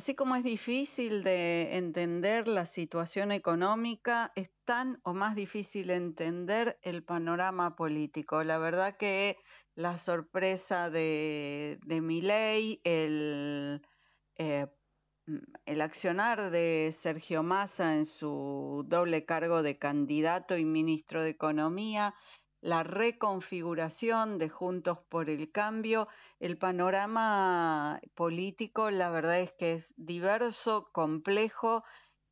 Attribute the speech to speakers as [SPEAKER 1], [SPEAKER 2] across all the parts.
[SPEAKER 1] Así como es difícil de entender la situación económica, es tan o más difícil entender el panorama político. La verdad que la sorpresa de, de el, eh, el accionar de Sergio Massa en su doble cargo de candidato y ministro de Economía, la reconfiguración de Juntos por el Cambio, el panorama político, la verdad es que es diverso, complejo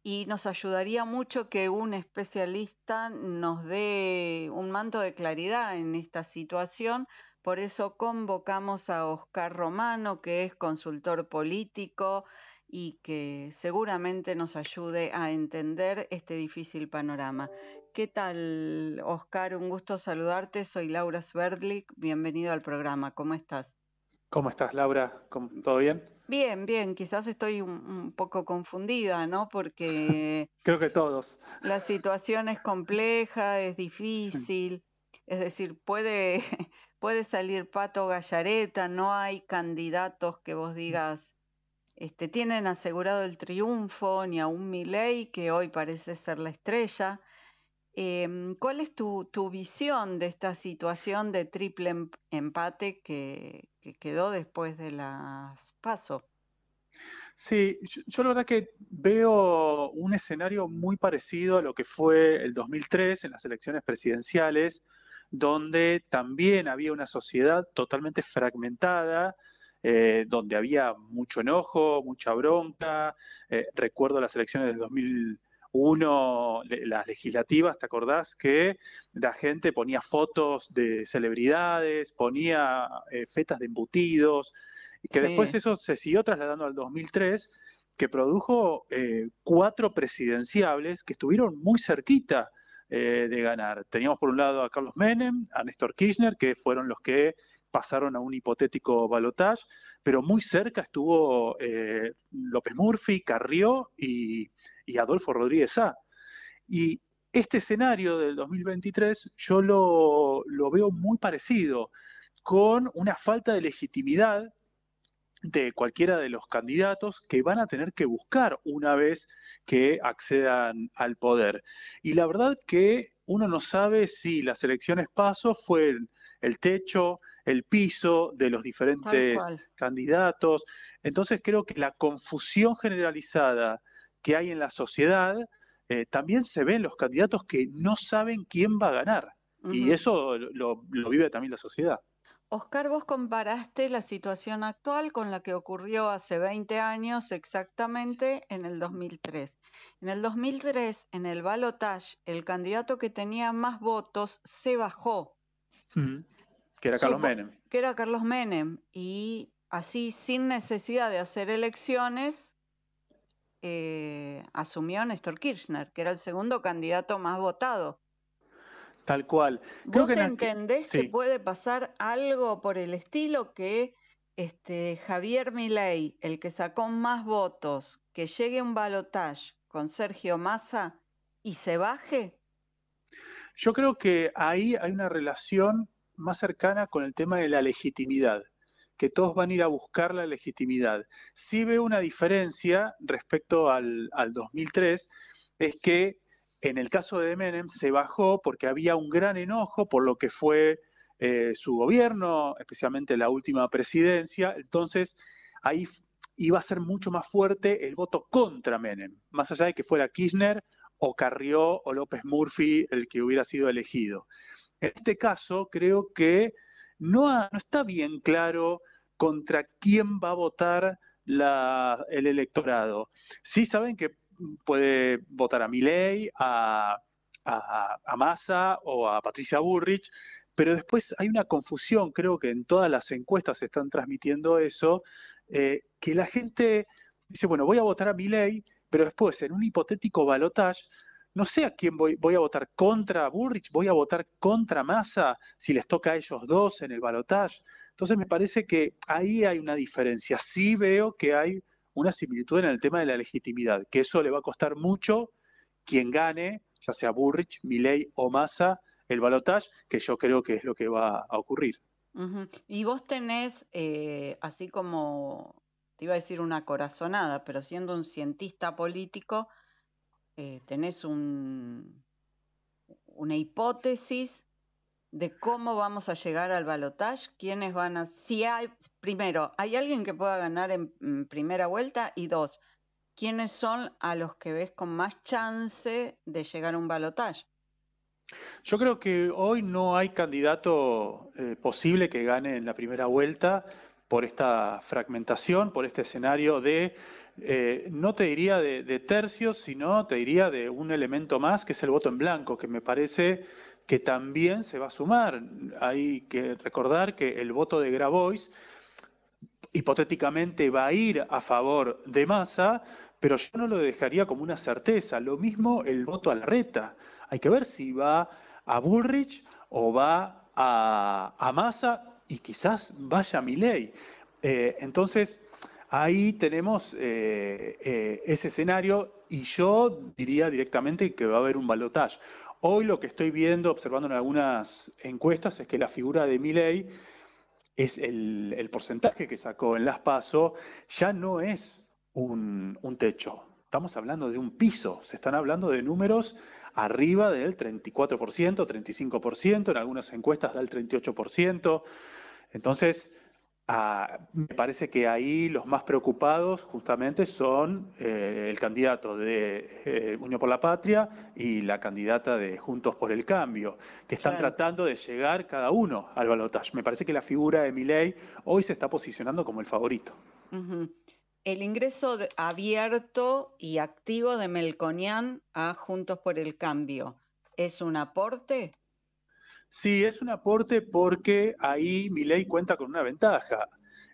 [SPEAKER 1] y nos ayudaría mucho que un especialista nos dé un manto de claridad en esta situación. Por eso convocamos a Oscar Romano, que es consultor político, y que seguramente nos ayude a entender este difícil panorama. ¿Qué tal, Oscar? Un gusto saludarte. Soy Laura Sverdlik. Bienvenido al programa. ¿Cómo estás?
[SPEAKER 2] ¿Cómo estás, Laura? ¿Todo bien?
[SPEAKER 1] Bien, bien. Quizás estoy un, poco confundida, ¿no? Porque...
[SPEAKER 2] Creo que todos.
[SPEAKER 1] La situación es compleja, es difícil. Es decir, puede, puede salir Pato Gallareta, no hay candidatos que vos digas este, tienen asegurado el triunfo, ni a un Milei, que hoy parece ser la estrella. Em, ¿Cuál es tu, visión de esta situación de triple em, empate que, quedó después de las PASO?
[SPEAKER 2] Sí, yo, la verdad que veo un escenario muy parecido a lo que fue el 2003 en las elecciones presidenciales, donde también había una sociedad totalmente fragmentada, eh, donde había mucho enojo, mucha bronca. Eh, recuerdo las elecciones del 2001, las legislativas, ¿te acordás? Que la gente ponía fotos de celebridades, ponía eh, fetas de embutidos, y que después eso se siguió trasladando al 2003 que produjo cuatro presidenciables que estuvieron muy cerquita de ganar. Teníamos por un lado a Carlos Menem, a Néstor Kirchner, que fueron los que pasaron a un hipotético balotaje, pero muy cerca estuvo eh, López Murphy, Carrió y, Adolfo Rodríguez A. Y este escenario del 2023 yo lo, lo veo muy parecido, con una falta de legitimidad de cualquiera de los candidatos que van a tener que buscar una vez que accedan al poder. Y la verdad que uno no sabe si las elecciones paso fue el techo, el piso de los diferentes candidatos. Entonces creo que la confusión generalizada que hay en la sociedad eh, también se ve en los candidatos que no saben quién va a ganar. Y eso lo, vive también la sociedad.
[SPEAKER 1] Oscar, vos comparaste la situación actual con la que ocurrió hace 20 años exactamente en el 2003. En el 2003, en el balotage, el candidato que tenía más votos se bajó.
[SPEAKER 2] Que era Carlos Menem.
[SPEAKER 1] Que era Carlos Menem. Y así, sin necesidad de hacer elecciones, eh, asumió a Néstor Kirchner, que era el segundo candidato más votado.
[SPEAKER 2] Tal cual.
[SPEAKER 1] ¿Vos entendés que puede pasar algo por el estilo que este, Javier Milei, el que sacó más votos, que llegue un balotaje con Sergio Massa y se baje?
[SPEAKER 2] Yo creo que ahí hay una relación más cercana con el tema de la legitimidad, que todos van a ir a buscar la legitimidad. Sí veo una diferencia respecto al, 2003, es que en el caso de Menem se bajó porque había un gran enojo por lo que fue eh, su gobierno, especialmente la última presidencia, entonces ahí iba a ser mucho más fuerte el voto contra Menem, más allá de que fuera Kirchner o Carrió o López Murphy el que hubiera sido elegido. En este caso, creo que no, está bien claro contra quién va a votar el electorado. Sí saben que puede votar a Milei, a, a, Massa o a Patricia Burrich, pero después hay una confusión, creo que en todas las encuestas se están transmitiendo eso, eh, que la gente dice, bueno, voy a votar a Milei, pero después en un hipotético balotage no sé a quién voy, a votar contra Burrich, voy a votar contra Massa si les toca a ellos dos en el balotaje. Entonces me parece que ahí hay una diferencia. Sí veo que hay una similitud en el tema de la legitimidad, que eso le va a costar mucho quien gane, ya sea Burrich, Milei o Massa, el balotaje, que yo creo que es lo que va a ocurrir.
[SPEAKER 1] Y vos tenés, eh, así como te iba a decir una corazonada, pero siendo un cientista político, eh, tenés un, una hipótesis de cómo vamos a llegar al balotaje, quiénes van a... Si hay, primero, ¿hay alguien que pueda ganar en, primera vuelta? Y dos, ¿quiénes son a los que ves con más chance de llegar a un balotaje?
[SPEAKER 2] Yo creo que hoy no hay candidato eh, posible que gane en la primera vuelta por esta fragmentación, por este escenario de, eh, no te diría de, tercios, sino te diría de un elemento más, que es el voto en blanco, que me parece que también se va a sumar. Hay que recordar que el voto de Grabois hipotéticamente va a ir a favor de Massa, pero yo no lo dejaría como una certeza. Lo mismo el voto a la reta. Hay que ver si va a Bullrich o va a, Massa y quizás vaya a Milei. Eh, entonces, ahí tenemos eh, eh, ese escenario y yo diría directamente que va a haber un balotaje. Hoy lo que estoy viendo, observando en algunas encuestas, es que la figura de Milley es el, porcentaje que sacó en las PASO, ya no es un, techo. Estamos hablando de un piso, se están hablando de números arriba del 34%, 35%, en algunas encuestas da el 38%. Entonces, Ah, me parece que ahí los más preocupados justamente son eh, el candidato de eh, Unión por la Patria y la candidata de Juntos por el Cambio, que están tratando de llegar cada uno al balotaje. Me parece que la figura de Milei hoy se está posicionando como el favorito.
[SPEAKER 1] El ingreso abierto y activo de Melconian a Juntos por el Cambio, ¿es un aporte?
[SPEAKER 2] Sí, es un aporte porque ahí mi ley cuenta con una ventaja.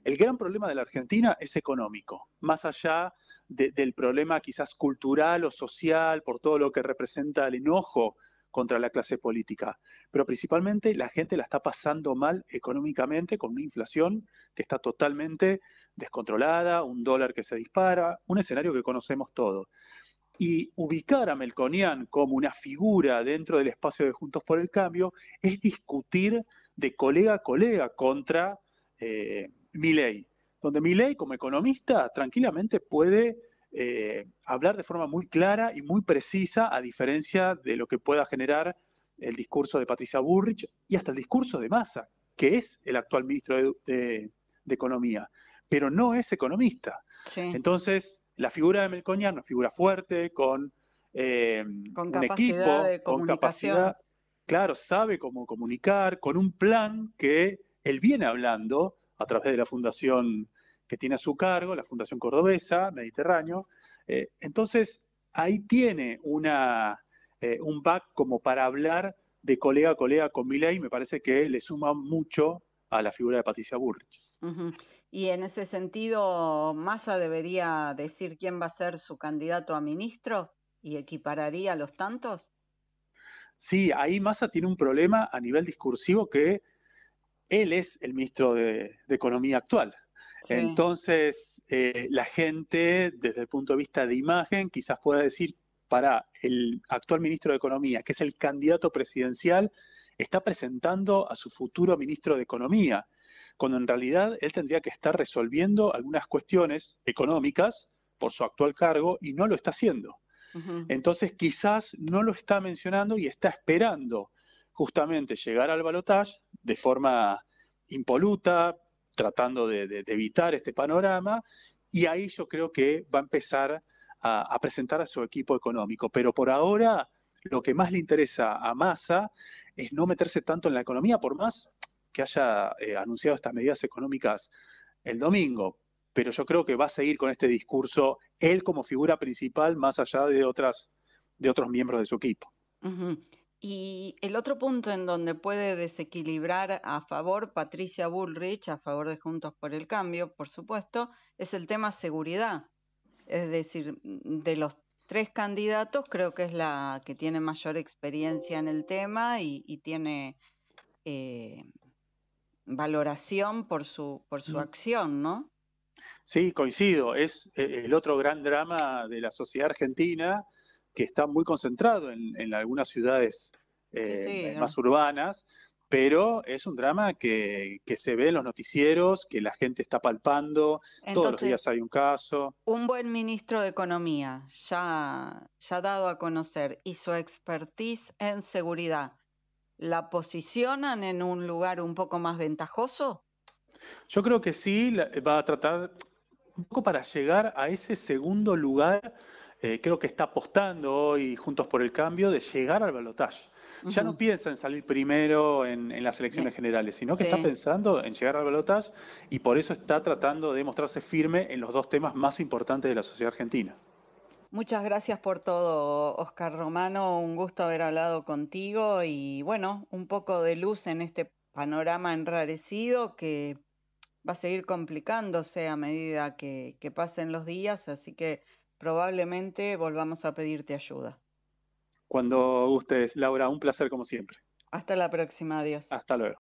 [SPEAKER 2] El gran problema de la Argentina es económico, más allá del problema quizás cultural o social, por todo lo que representa el enojo contra la clase política. Pero principalmente la gente la está pasando mal económicamente con una inflación que está totalmente descontrolada, un dólar que se dispara, un escenario que conocemos todos. Y ubicar a Melconian como una figura dentro del espacio de Juntos por el Cambio es discutir de colega a colega contra eh, Milley, donde Milley como economista tranquilamente puede eh, hablar de forma muy clara y muy precisa, a diferencia de lo que pueda generar el discurso de Patricia Burrich y hasta el discurso de Massa, que es el actual ministro de, Economía, pero no es economista. Entonces, la figura de Melconian, una figura fuerte, con, eh, un equipo, con capacidad, claro, sabe cómo comunicar, con un plan que él viene hablando a través de la fundación que tiene a su cargo, la Fundación Cordobesa, Mediterráneo. Eh, entonces, ahí tiene una, eh, un back como para hablar de colega a colega con Milei, me parece que le suma mucho a la figura de Patricia Burrich.
[SPEAKER 1] Y en ese sentido, Massa debería decir quién va a ser su candidato a ministro y equipararía los tantos.
[SPEAKER 2] Sí, ahí Massa tiene un problema a nivel discursivo que él es el ministro de, Economía actual. Entonces, eh, la gente, desde el punto de vista de imagen, quizás pueda decir para el actual ministro de Economía, que es el candidato presidencial, está presentando a su futuro ministro de Economía cuando en realidad él tendría que estar resolviendo algunas cuestiones económicas por su actual cargo y no lo está haciendo. Entonces quizás no lo está mencionando y está esperando justamente llegar al balotaje de forma impoluta, tratando de, evitar este panorama, y ahí yo creo que va a empezar a, presentar a su equipo económico. Pero por ahora lo que más le interesa a Massa es no meterse tanto en la economía, por más que haya eh, anunciado estas medidas económicas el domingo, pero yo creo que va a seguir con este discurso él como figura principal más allá de otras de otros miembros de su equipo.
[SPEAKER 1] Y el otro punto en donde puede desequilibrar a favor Patricia Bullrich, a favor de Juntos por el Cambio, por supuesto, es el tema seguridad. Es decir, de los tres candidatos, creo que es la que tiene mayor experiencia en el tema y, tiene eh, valoración por su, por su acción, ¿no?
[SPEAKER 2] Sí, coincido. Es eh, el otro gran drama de la sociedad argentina que está muy concentrado en, algunas ciudades eh, más urbanas, pero es un drama que, se ve en los noticieros, que la gente está palpando, todos los días hay un caso.
[SPEAKER 1] Un buen ministro de Economía, ya, ya dado a conocer, y su expertise en seguridad, ¿la posicionan en un lugar un poco más ventajoso?
[SPEAKER 2] Yo creo que sí, va a tratar un poco para llegar a ese segundo lugar, eh, creo que está apostando hoy Juntos por el Cambio, de llegar al balotaje. Ya no piensa en salir primero en, las elecciones generales, sino que está pensando en llegar al balotaje y por eso está tratando de mostrarse firme en los dos temas más importantes de la sociedad argentina.
[SPEAKER 1] Muchas gracias por todo, Oscar Romano. Un gusto haber hablado contigo y bueno, un poco de luz en este panorama enrarecido que va a seguir complicándose a medida que, que pasen los días, así que probablemente volvamos a pedirte ayuda.
[SPEAKER 2] Cuando gustes, Laura, un placer como siempre.
[SPEAKER 1] Hasta la próxima, adiós.
[SPEAKER 2] Hasta luego.